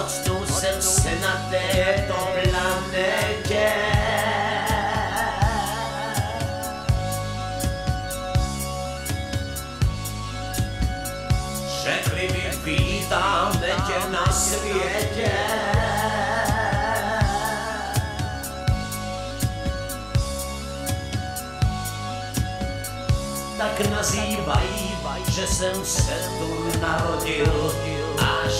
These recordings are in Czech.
Octnul jsem se na této planetě. Řekli mi, vítáme tě na světě. tak nazývají, že jsem se tu narodil až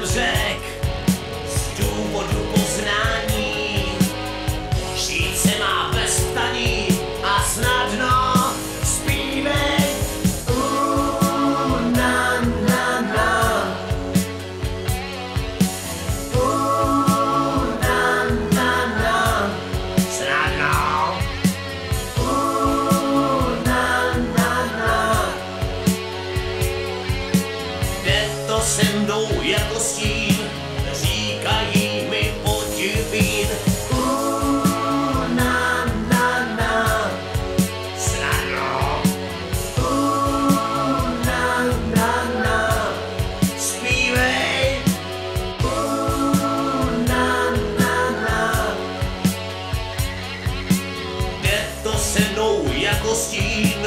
comes in. jako stín.